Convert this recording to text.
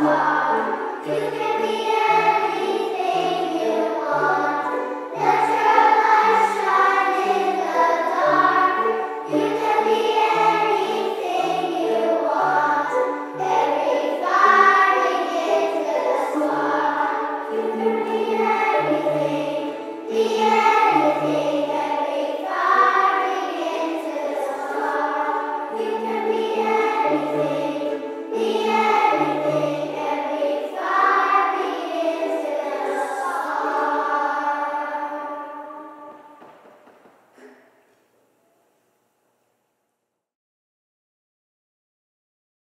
Lord, you can be